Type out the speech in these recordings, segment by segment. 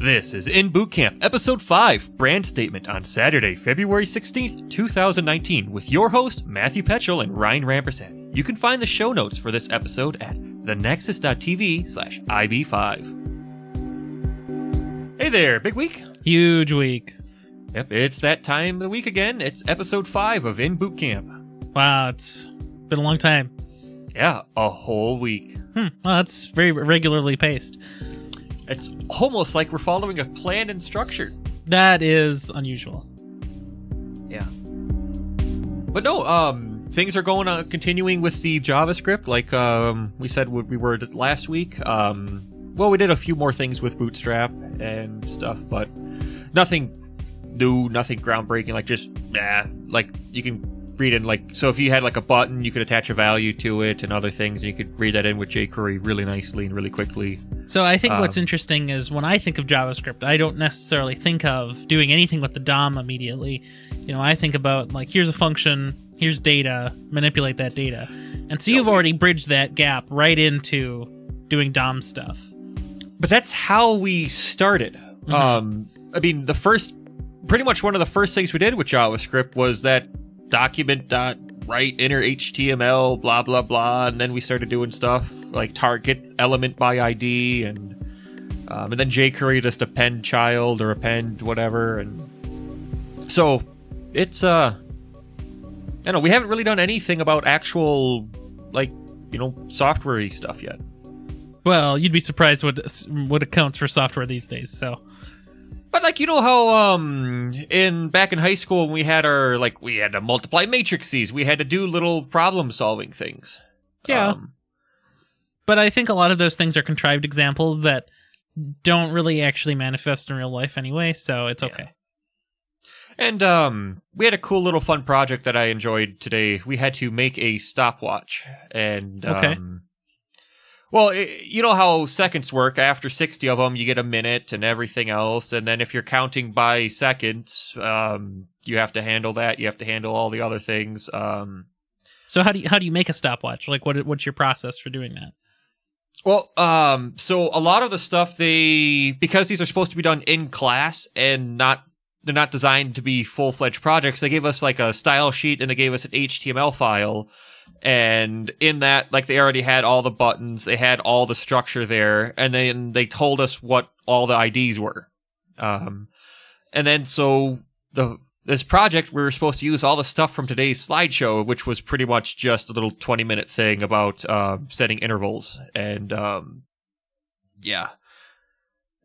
This is In Boot Camp, Episode 5, Brand Statement on Saturday, February 16th, 2019, with your host, Matthew Petchel and Ryan Rampersad. You can find the show notes for this episode at thenexus.tv slash IB5. Hey there, big week? Huge week. Yep, it's that time of the week again. It's Episode 5 of In Boot Camp. Wow, it's been a long time. Yeah, a whole week. Hmm. Well, that's very regularly paced. It's almost like we're following a plan and structure. That is unusual. Yeah. But no, um, things are going on, continuing with the JavaScript, like um, we said we were last week. Um, well, we did a few more things with Bootstrap and stuff, but nothing new, nothing groundbreaking. Like just, yeah, like you can read in like so if you had like a button, you could attach a value to it and other things, and you could read that in with jQuery really nicely and really quickly. So I think um, what's interesting is when I think of JavaScript, I don't necessarily think of doing anything with the DOM immediately. You know, I think about like here's a function, here's data, manipulate that data. And so you've already bridged that gap right into doing DOM stuff. But that's how we started. Mm-hmm. Um, I mean, the first, pretty much one of the first things we did with JavaScript was that document dot write inner HTML, blah blah blah, and then we started doing stuff like target element by ID, and um, and then jQuery just append child or append whatever, and so it's uh, I don't know. We haven't really done anything about actual like you know software stuff yet. Well, you'd be surprised what what accounts for software these days. So but like you know how um in back in high school when we had our like we had to multiply matrices, we had to do little problem solving things. Yeah. Um, but I think a lot of those things are contrived examples that don't really actually manifest in real life anyway, so it's okay. Yeah. And um we had a cool little fun project that I enjoyed today. We had to make a stopwatch and okay. um well, you know how seconds work. After 60 of them, you get a minute and everything else. And then if you're counting by seconds, um, you have to handle that. You have to handle all the other things. Um, so how do you, how do you make a stopwatch? Like what what's your process for doing that? Well, um, so a lot of the stuff they because these are supposed to be done in class and not they're not designed to be full fledged projects. They gave us like a style sheet and they gave us an HTML file. And in that like they already had all the buttons. They had all the structure there. And then they told us what all the ids were. Um, and then so the this project we were supposed to use all the stuff from today's slideshow which was pretty much just a little 20 minute thing about uh, setting intervals. And um, yeah.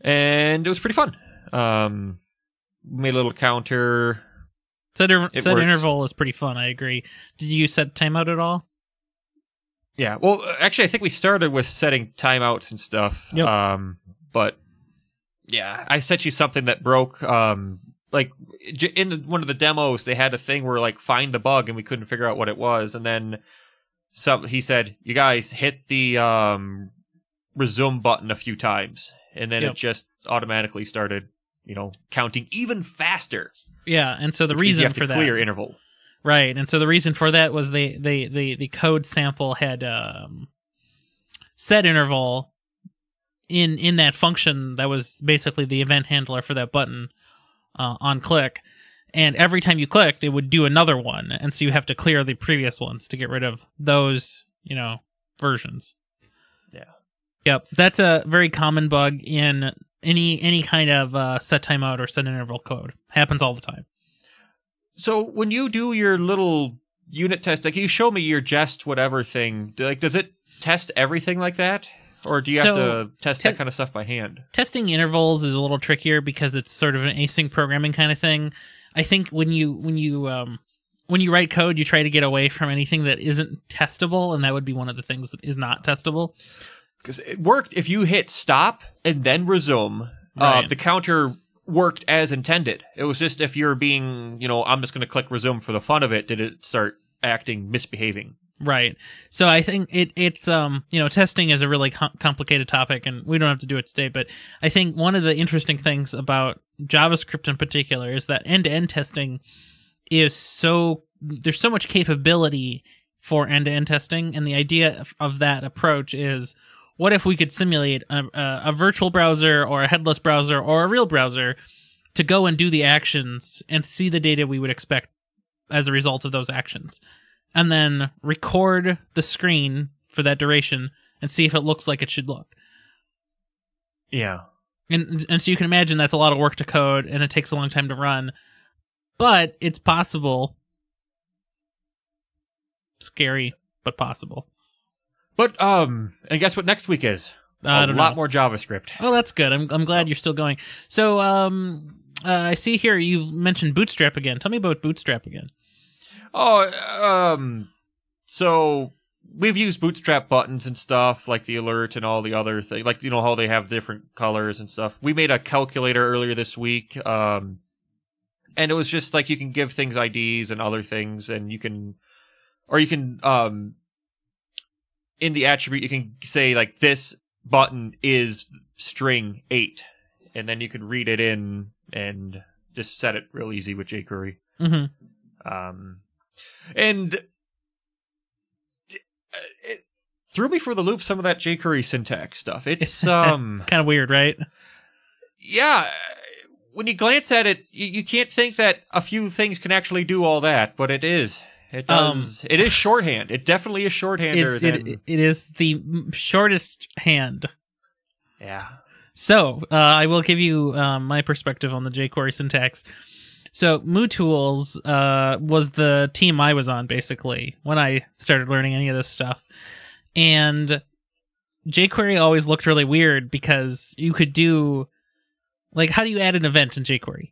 And it was pretty fun. Um, made a little counter Set, set interval is pretty fun. I agree. Did you set timeout at all? Yeah. Well, actually, I think we started with setting timeouts and stuff. Yep. Um, but yeah, I sent you something that broke. Um, like in the, one of the demos, they had a thing where like find the bug, and we couldn't figure out what it was, and then some. He said, "You guys hit the um, resume button a few times," and then yep. it just automatically started, you know, counting even faster. Yeah, and so the reason for that clear interval. Right, and so the reason for that was they they the the code sample had um, set interval in in that function that was basically the event handler for that button uh, on click, and every time you clicked, it would do another one, and so you have to clear the previous ones to get rid of those you know versions. Yeah. Yep, that's a very common bug in any any kind of uh, set timeout or set interval code. Happens all the time. So when you do your little unit test, like you show me your jest whatever thing, like does it test everything like that? Or do you so, have to test te- that kind of stuff by hand? Testing intervals is a little trickier because it's sort of an async programming kind of thing. I think when you when you um, when you write code, you try to get away from anything that isn't testable, and that would be one of the things that is not testable because it worked. If you hit stop and then resume, uh, right. uh, the counter worked as intended. It was just if you're being, you know, I'm just going to click resume for the fun of it, did it start acting misbehaving? Right. So I think it it's um you know testing is a really com- complicated topic and we don't have to do it today but I think one of the interesting things about JavaScript in particular is that end-to-end testing is so there's so much capability for end-to-end testing and the idea of, of that approach is what if we could simulate a, a, a virtual browser or a headless browser or a real browser to go and do the actions and see the data we would expect as a result of those actions, and then record the screen for that duration and see if it looks like it should look. Yeah. And and so you can imagine that's a lot of work to code and it takes a long time to run. But it's possible. Scary, but possible. But um, and guess what next week is? I a don't lot know. more JavaScript. Oh, that's good. I'm I'm glad you're still going. So um uh, I see here you've mentioned Bootstrap again. Tell me about Bootstrap again. Oh, um, so we've used Bootstrap buttons and stuff like the alert and all the other things, like you know how they have different colors and stuff. We made a calculator earlier this week, um, and it was just like you can give things IDs and other things, and you can, or you can, um, in the attribute you can say like this button is string eight, and then you can read it in and just set it real easy with jQuery. Mm-hmm. Um, and uh, it threw me for the loop some of that jQuery syntax stuff. It's um, Kind of weird, right? yeah. When you glance at it, you, you can't think that a few things can actually do all that, but it is. It Um, does. it is shorthand. It definitely is shorthander. Than, it, it is the shortest hand. yeah. So uh, I will give you um, my perspective on the jQuery syntax. So MooTools uh, was the team I was on basically when I started learning any of this stuff, and jQuery always looked really weird because you could do like how do you add an event in jQuery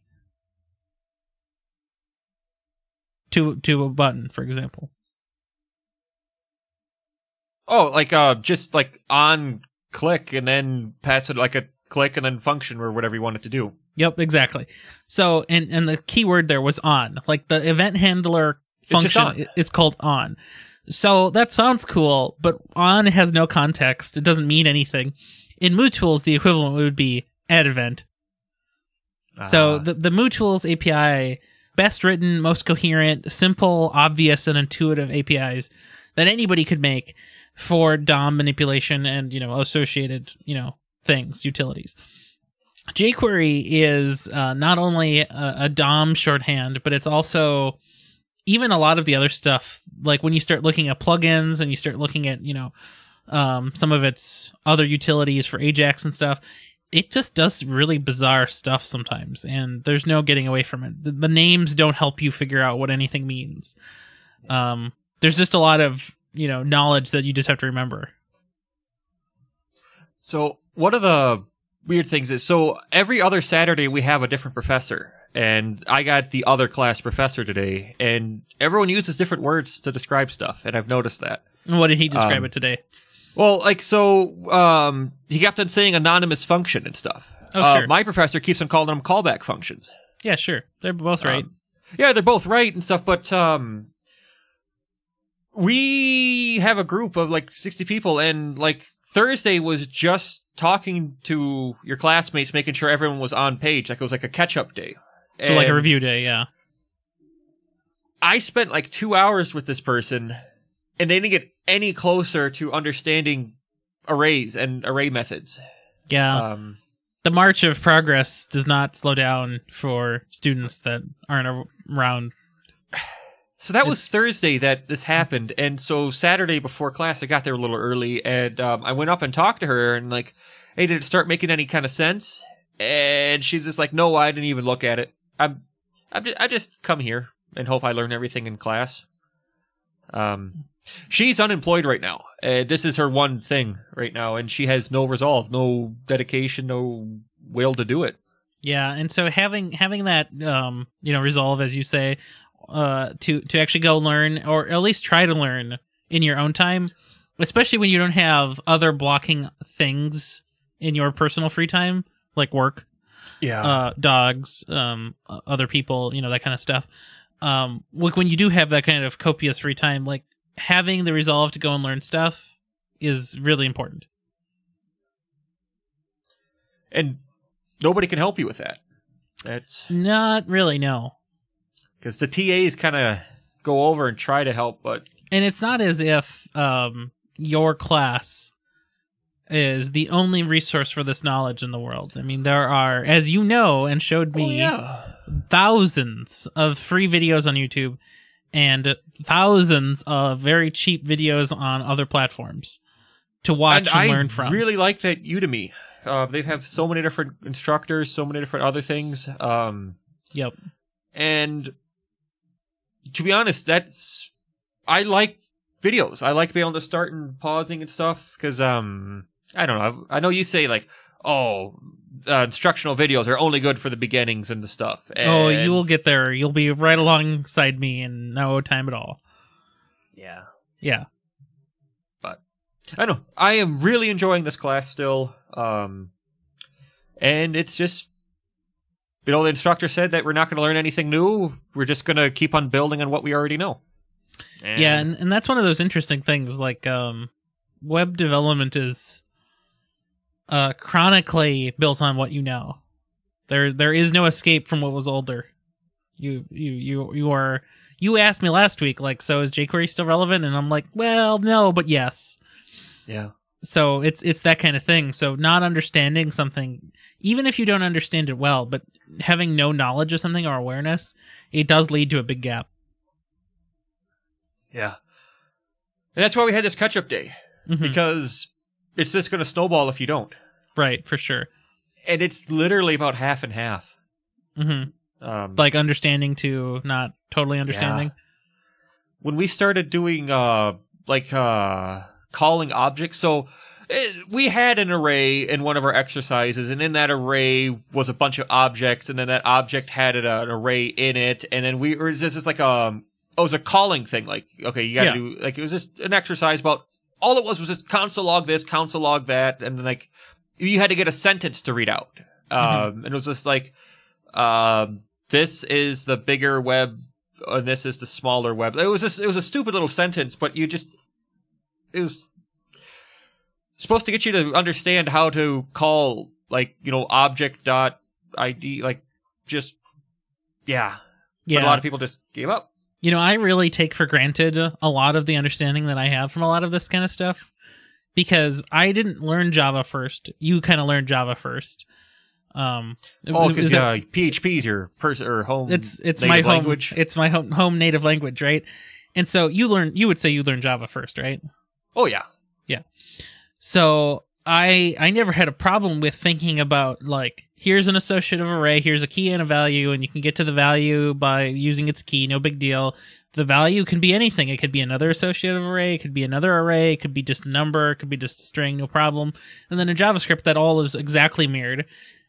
to to a button, for example. Oh, like uh, just like on click and then pass it like a click and then function or whatever you want it to do. Yep, exactly. So, and and the keyword there was on. Like the event handler function on. is called on. So that sounds cool, but on has no context. It doesn't mean anything. In MooTools, the equivalent would be add event. So Ah. the the MooTools API, best written, most coherent, simple, obvious, and intuitive APIs that anybody could make for DOM manipulation and you know associated you know things, utilities. jQuery is uh, not only a, a DOM shorthand, but it's also even a lot of the other stuff. Like when you start looking at plugins and you start looking at you know um, some of its other utilities for Ajax and stuff, it just does really bizarre stuff sometimes, and there's no getting away from it. The, the names don't help you figure out what anything means. Um, there's just a lot of you know knowledge that you just have to remember. So one of the weird things is so every other Saturday we have a different professor. And I got the other class professor today, and everyone uses different words to describe stuff, and I've noticed that. What did he describe Um, it today? Well, like so, um, he kept on saying anonymous function and stuff. Oh, Uh, sure. My professor keeps on calling them callback functions. Yeah, sure. They're both right. Um, yeah, they're both right and stuff, but um, we have a group of like sixty people, and like Thursday was just talking to your classmates, making sure everyone was on page. Like it was like a catch-up day. so like a review day, yeah. I spent like two hours with this person, and they didn't get any closer to understanding arrays and array methods. Yeah. Um, the march of progress does not slow down for students that aren't around. So that was Thursday that this happened, and so Saturday before class, I got there a little early, and um, I went up and talked to her, and like, hey, did it start making any kind of sense? And she's just like, no, I didn't even look at it. I'm, I'm just, I just come here and hope I learn everything in class. Um, she's unemployed right now. Uh, this is her one thing right now, and she has no resolve, no dedication, no will to do it. Yeah, and so having having that um, you know resolve, as you say, uh, to to actually go learn or at least try to learn in your own time, especially when you don't have other blocking things in your personal free time like work, Yeah. uh, dogs, um, other people, you know that kind of stuff. Um, like when you do have that kind of copious free time, like having the resolve to go and learn stuff is really important. and nobody can help you with that. That's Not really, no. because the TAs kind of go over and try to help, but and it's not as if um, your class is the only resource for this knowledge in the world. I mean, there are, as you know, and showed me, yeah. thousands of free videos on YouTube and thousands of very cheap videos on other platforms to watch and, and learn from. I really like that Udemy. Uh, they have so many different instructors, so many different other things. Um, yep. And to be honest, that's I like videos. I like being able to start and pausing and stuff because um I don't know. I, I know you say like oh uh, instructional videos are only good for the beginnings and the stuff. And oh, you will get there. You'll be right alongside me in no time at all. Yeah. Yeah. But I know I am really enjoying this class still. Um and it's just you know the instructor said that we're not going to learn anything new. We're just going to keep on building on what we already know. And yeah, and, and that's one of those interesting things. Like um, web development is uh, chronically built on what you know. There, there is no escape from what was older. You, you, you, you are. You asked me last week, like, so is jQuery still relevant? And I'm like, well, no, but yes. Yeah. So it's it's that kind of thing. So not understanding something, even if you don't understand it well, but having no knowledge of something or awareness, it does lead to a big gap. Yeah. And that's why we had this catch up day. Mm-hmm. Because it's just going to snowball if you don't. Right, for sure. And it's literally about half and half. Mm-hmm. Um, like understanding to not totally understanding. Yeah. When we started doing, uh, like, uh, calling objects, so it, we had an array in one of our exercises, and in that array was a bunch of objects, and then that object had an, an array in it, and then we, or is this like a, um, oh, it was a calling thing. Like, okay, you got to yeah. do like it was just an exercise about all it was was just console log this, console log that, and then like you had to get a sentence to read out. Mm-hmm. Um, and it was just like, um, this is the bigger web, and this is the smaller web. It was just it was a stupid little sentence, but you just it was supposed to get you to understand how to call like you know object dot id like just yeah yeah but a lot of people just gave up you know, I really take for granted a lot of the understanding that I have from a lot of this kind of stuff because I didn't learn Java first. You kind of learned Java first. Um, oh, because uh, PHP is your person or home. It's it's my home language. It's my home home native language, right? And so you learn. You would say you learned Java first, right? Oh yeah, yeah. So I I never had a problem with thinking about like here's an associative array, here's a key and a value, and you can get to the value by using its key, no big deal. The value can be anything. It could be another associative array, it could be another array, it could be just a number, it could be just a string, no problem. And then in JavaScript, that all is exactly mirrored.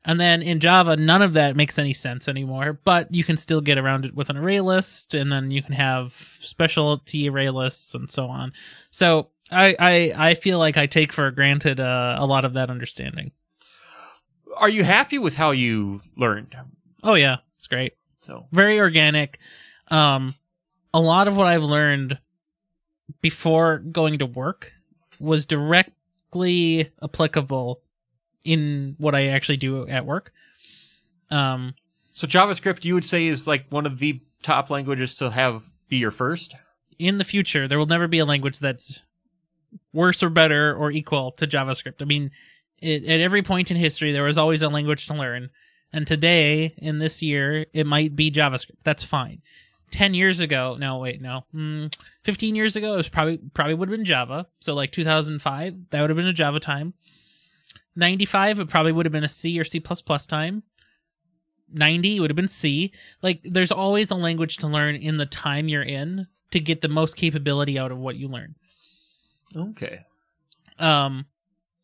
And then in Java, none of that makes any sense anymore, but you can still get around it with an array list, and then you can have specialty array lists and so on. So I, I, I feel like I take for granted uh, a lot of that understanding are you happy with how you learned? Oh yeah, it's great. So very organic. Um, a lot of what I've learned before going to work was directly applicable in what I actually do at work. Um, so JavaScript, you would say, is like one of the top languages to have be your first. In the future, there will never be a language that's worse or better or equal to JavaScript. I mean, it, at every point in history, there was always a language to learn. And today, in this year, it might be JavaScript. That's fine. 10 years ago, no, wait, no. Mm, 15 years ago, it was probably probably would have been Java. So like 2005, that would have been a Java time. 95, it probably would have been a C or C++ time. 90 it would have been C. Like there's always a language to learn in the time you're in to get the most capability out of what you learn. Okay. Um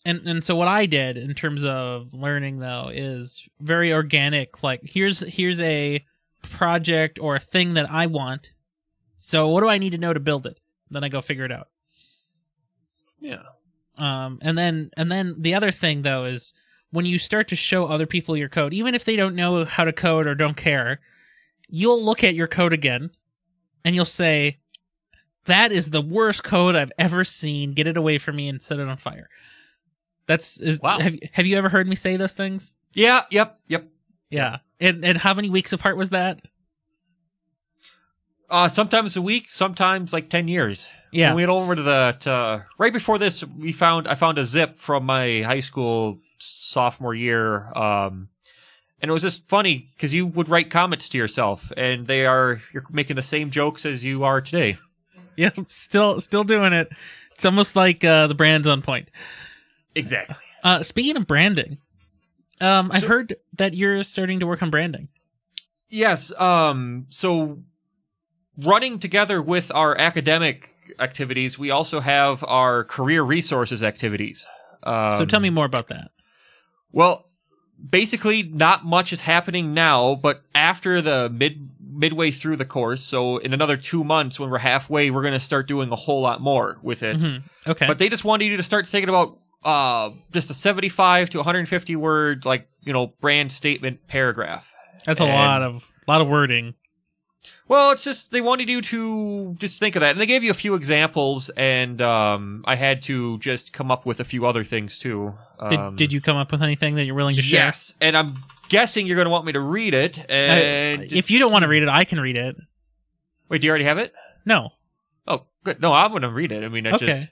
and and so what I did in terms of learning though is very organic. Like here's here's a project or a thing that I want. So what do I need to know to build it? Then I go figure it out. Yeah. Um and then and then the other thing though is when you start to show other people your code, even if they don't know how to code or don't care, you'll look at your code again and you'll say, That is the worst code I've ever seen. Get it away from me and set it on fire. That's is wow. Have have you ever heard me say those things? Yeah. Yep. Yep. Yeah. And and how many weeks apart was that? Uh sometimes a week, sometimes like ten years. Yeah. When we went over to the to, right before this, we found I found a zip from my high school sophomore year, um, and it was just funny because you would write comments to yourself, and they are you're making the same jokes as you are today. Yep, still still doing it. It's almost like uh, the brand's on point. Exactly. Uh, speaking of branding, um, I So- heard that you're starting to work on branding. Yes. Um. So, running together with our academic activities, we also have our career resources activities. Um, so tell me more about that. Well, basically, not much is happening now, but after the mid midway through the course, so in another two months, when we're halfway, we're going to start doing a whole lot more with it. Mhm. Okay. But they just wanted you to start thinking about uh just a 75 to 150 word like you know brand statement paragraph. That's a and- lot of lot of wording. Well, it's just they wanted you to just think of that, and they gave you a few examples, and um, I had to just come up with a few other things too. Did Um, Did you come up with anything that you're willing to share? Yes, and I'm guessing you're going to want me to read it. I- And just- if you don't want to read it, I can read it. wait, do you already have it? No. Oh, good. No, I'm going to read it. I mean, I Okay. just.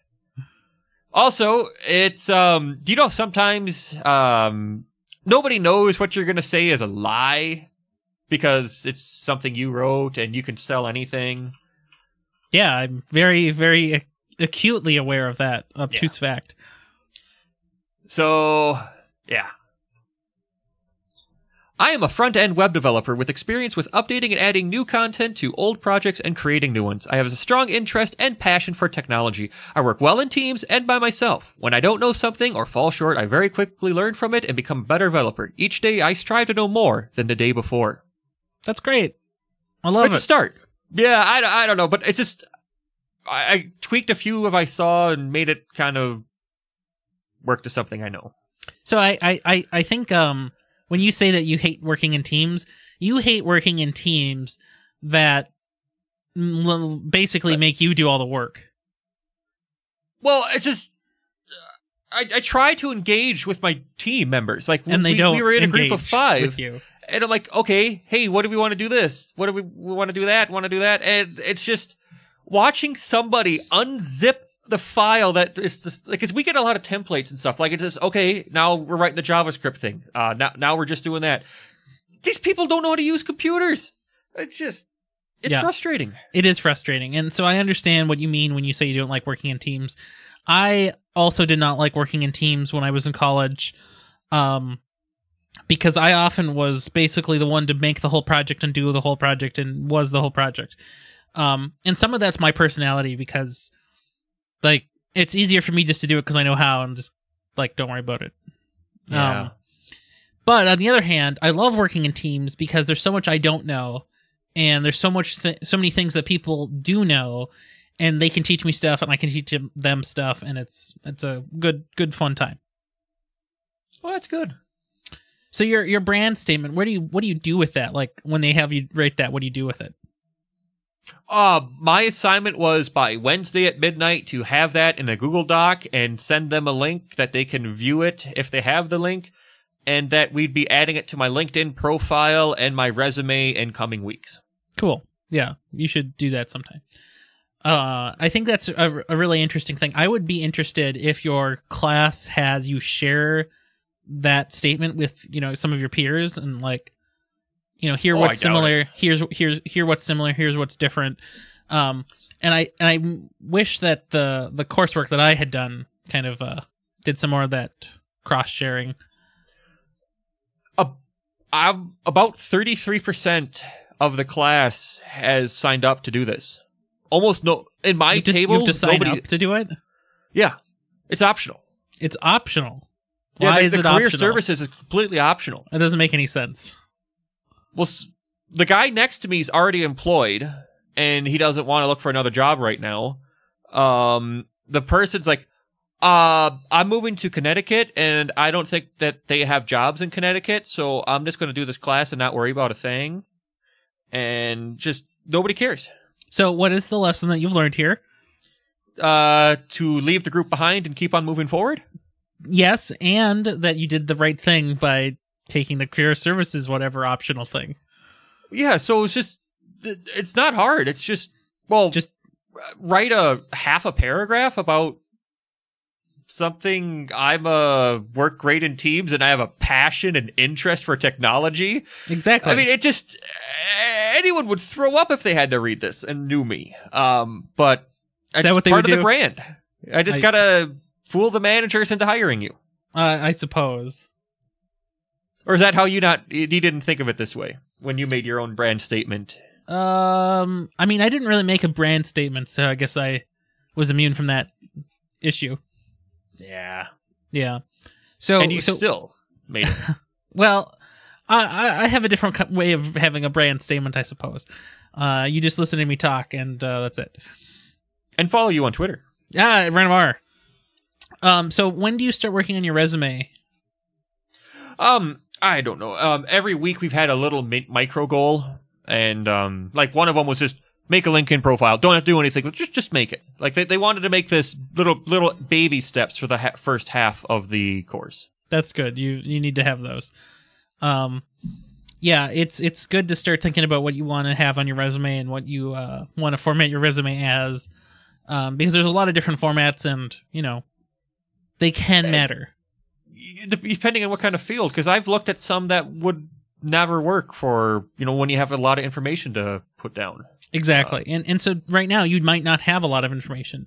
Also, it's um. Do you know sometimes um nobody knows what you're going to say is a lie because it's something you wrote and you can sell anything. Yeah, I'm very very ac- acutely aware of that obtuse fact. So, yeah. I am a front end web developer with experience with updating and adding new content to old projects and creating new ones. I have a strong interest and passion for technology. I work well in teams and by myself. When I don't know something or fall short, I very quickly learn from it and become a better developer. Each day, I strive to know more than the day before. That's great. I love Let's it. start. Yeah, I, I don't know, but it's just I, I tweaked a few of I saw and made it kind of work to something I know. So I, I, I, I think um when you say that you hate working in teams, you hate working in teams that basically But- make you do all the work. Well, it's just uh, I, I try to engage with my team members, like And they we, don't we were in a group of five, and I'm like, okay, hey, what do we want to do this? What do we, we want to do that? Want to do that? And it's just watching somebody unzip the file that is just like, cause we get a lot of templates and stuff. Like it's just okay. Now we're writing the JavaScript thing. Uh, now now we're just doing that. These people don't know how to use computers. It's just it's Yeah. frustrating. It is frustrating. And so I understand what you mean when you say you don't like working in teams. I also did not like working in teams when I was in college. Um because I often was basically the one to make the whole project and do the whole project and was the whole project. Um and some of that's my personality because like it's easier for me just to do it because I know how and just like don't worry about it. Yeah. Um, but on the other hand, I love working in teams because there's so much I don't know, and there's so much, th- so many things that people do know, and they can teach me stuff, and I can teach them- stuff, and it's it's a good good fun time. Well, that's good. So your your brand statement, where do you what do you do with that? Like when they have you write that, what do you do with it? Uh, my assignment was by Wednesday at midnight to have that in a Google Doc and send them a link that they can view it if they have the link, and that we'd be adding it to my LinkedIn profile and my resume in coming weeks. Cool. Yeah, you should do that sometime. Uh, I think that's a, a really interesting thing. I would be interested if your class has you share that statement with you know some of your peers and like you know hear Oh, what's similar. Here's here's here what's similar. Here's what's different. Um, and I and I wish that the the coursework that I had done kind of uh did some more of that cross sharing. uh, I'm about 33% of the class has signed up to do this. Almost no in my you, just, you table. have to sign nobody, up to do it. Yeah, it's optional. It's optional. Yeah, Why the, is the it career optional? services is completely optional. That doesn't make any sense. Well, the guy next to me is already employed, and he doesn't want to look for another job right now. Um, the person's like, "Uh, I'm moving to Connecticut, and I don't think that they have jobs in Connecticut, so I'm just going to do this class and not worry about a thing." And just nobody cares. So, what is the lesson that you've learned here? Uh, to leave the group behind and keep on moving forward. Yes, and that you did the right thing by taking the career services whatever optional thing. Yeah, so it's just, it's not hard. It's just, well, Just write a half a paragraph about something I'm a work great in teams and I have a passion and interest for technology. Exactly. I mean, it just anyone would throw up if they had to read this and knew me. Um, but Is it's that what they part of the brand. I just I- gotta fool the managers into hiring you. uh, I suppose. Or is that how you not you didn't think of it this way when you made your own brand statement? Um, I mean, I didn't really make a brand statement, so I guess I was immune from that issue. Yeah. Yeah. So, and you so still made it. well, I, I I have a different way of having a brand statement, I suppose. Uh, you just listen to me talk, and uh, that's it. and follow you on Twitter. Ah, random R. Um, so when do you start working on your resume? Um, I don't know. Um, every week we've had a little mi- micro goal, and um, like one of them was just make a LinkedIn profile. Don't have to do anything. Just just make it. Like they, they wanted to make this little little baby steps for the ha- first half of the course. That's good. You you need to have those. Um, yeah, it's it's good to start thinking about what you want to have on your resume and what you uh, want to format your resume as, um, because there's a lot of different formats, and you know, they can matter. Depending on what kind of field, because I've looked at some that would never work for you know when you have a lot of information to put down. Exactly, and and so right now you might not have a lot of information.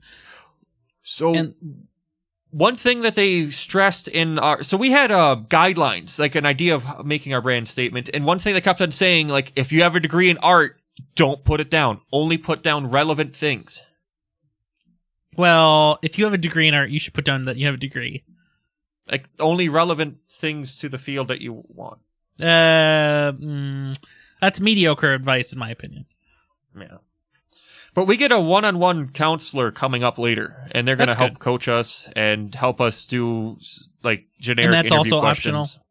So And- one thing that they stressed in our so we had uh guidelines, like an idea of making our brand statement, and one thing they kept on saying, like if you have a degree in art, don't put it down. Only put down relevant things. Well, if you have a degree in art, you should put down that you have a degree. Like only relevant things to the field that you want. Uh, mm, that's mediocre advice, in my opinion. Yeah. But we get a one-on-one counselor coming up later, and they're going to help good. coach us and help us do like generic. And that's also questions. optional?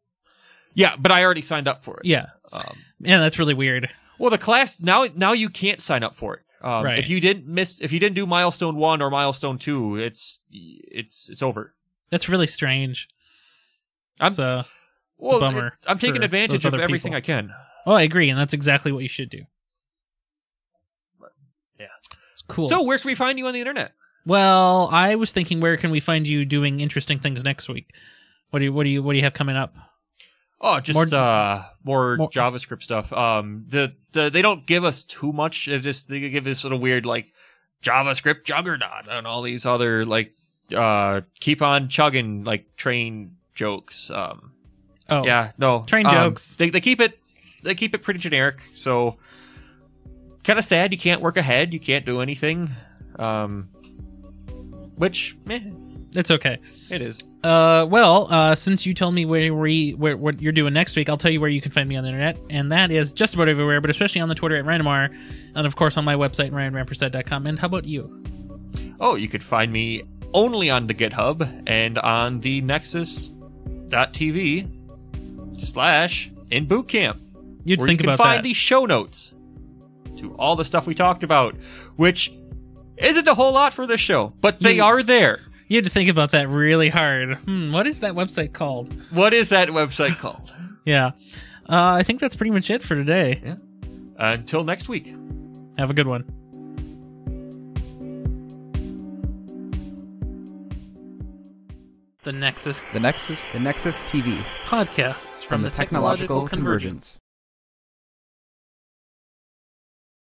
Yeah, but I already signed up for it. Yeah, Um, yeah, that's really weird. Well, the class now now you can't sign up for it. Um, Right. If you didn't miss, if you didn't do milestone one or milestone two, it's it's it's over. That's really strange. I'm- It's, Well, bummer I'm taking advantage of everything people. I can. oh, I agree, and that's exactly what you should do. Yeah. It's cool. So, where can we find you on the internet? well, I was thinking, where can we find you doing interesting things next week? What do you what do you what do you have coming up? Oh, just More- uh, more, more- JavaScript stuff. Um, the, the they don't give us too much. They just they give us sort of weird like JavaScript juggernaut and all these other like uh keep on chugging like train jokes. Um, Oh, Yeah, no. Train um, jokes. They they keep it they keep it pretty generic. So kind of sad you can't work ahead, you can't do anything. Um which eh, it's okay. it is. Uh, well, uh, since you told me where we where what you're doing next week, I'll tell you where you can find me on the internet, and that is just about everywhere, but especially on the Twitter at randomr, and of course on my website ryanrampersad.com. And how about you? Oh, you could find me only on the GitHub and on the Nexus.tv slash in bootcamp. You'd where think you can about find that. the show notes to all the stuff we talked about, which isn't a whole lot for this show, but they You- are there. You had to think about that really hard. Hmm, what is that website called? What is that website called? Yeah. Uh, I think that's pretty much it for today. Yeah. Until next week. Have a good one. The Nexus The Nexus, the Nexus TV podcasts from the Technological Convergence.